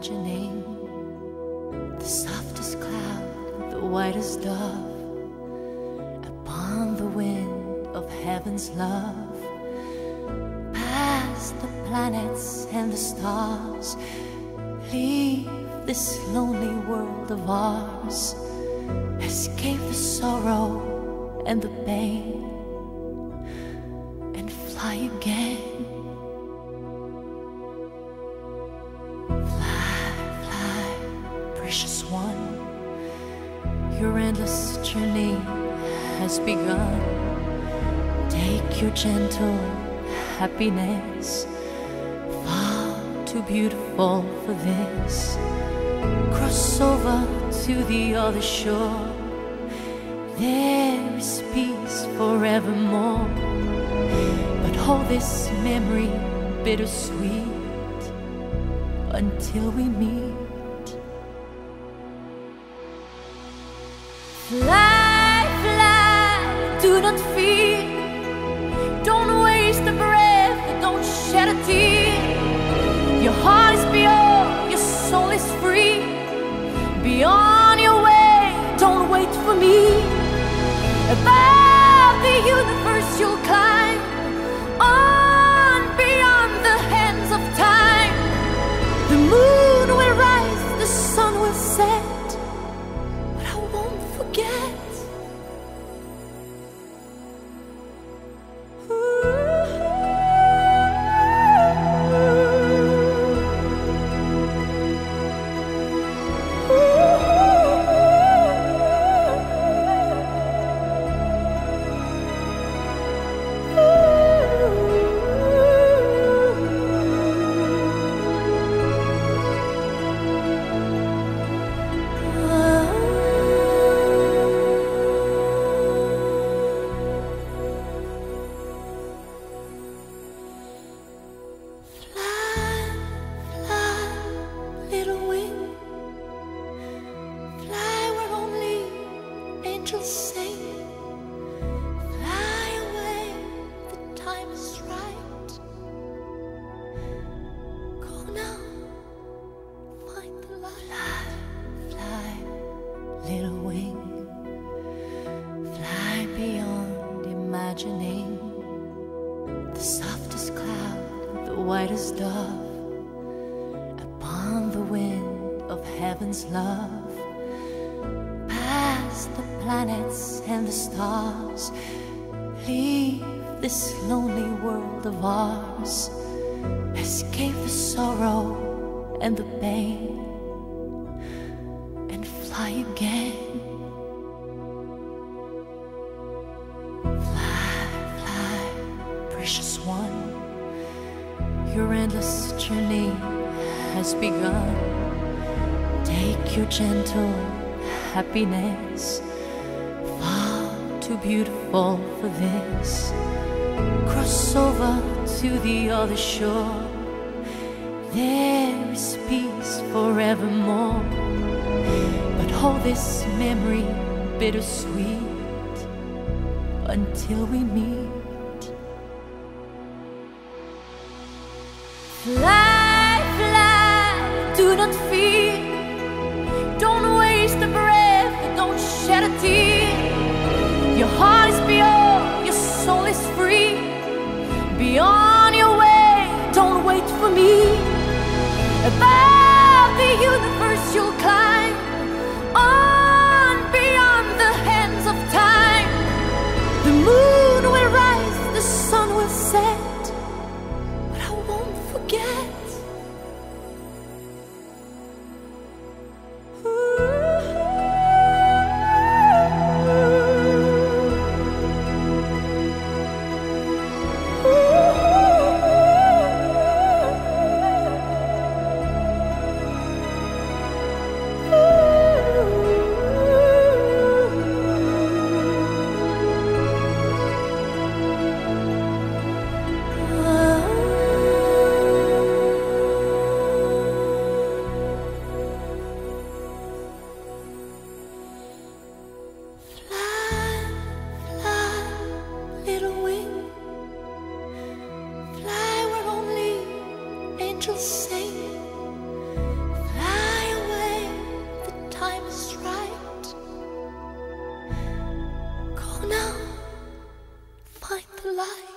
imagining the softest cloud, the whitest dove upon the wind of heaven's love. Past the planets and the stars, leave this lonely world of ours. Escape the sorrow and the pain and fly again. Your endless journey has begun. Take your gentle happiness, far too beautiful for this. Cross over to the other shore. There is peace forevermore. But hold this memory bittersweet until we meet. Fly, fly, do not imagining. The softest cloud, the whitest dove, upon the wind of heaven's love. Past the planets and the stars, leave this lonely world of ours. Escape the sorrow and the pain, and fly again. Your endless journey has begun. Take your gentle happiness, far too beautiful for this. Cross over to the other shore. There is peace forevermore. But hold this memory bittersweet until we meet. Fly, fly, do not fear. Don't waste a breath, don't shed a tear. Your heart is pure, your soul is free. Be on your way, don't wait for me. Above the universe, you'll climb. Angel, say, fly away, the time is right. Go now, find the light.